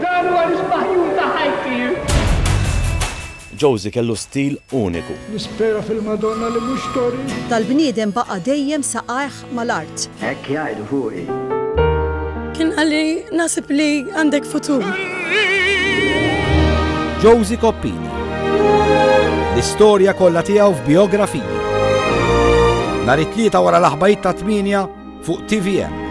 Dan huwa l-ispaħjun ta' ħajti! Josie kellu stil uniku. Nispera fil-Madonna li mhux Tori. Tal-bniedem baqa' dejjem saqajh mal-art. Hekk jgħidu fuqi. Kien qalli naħseb li għandek futur. Josie Coppini. L-istorja kollha tiegħu f'bijografiji. Nhar it-Tlieta wara l-aħbajt tat-tmienja Fuq tvm.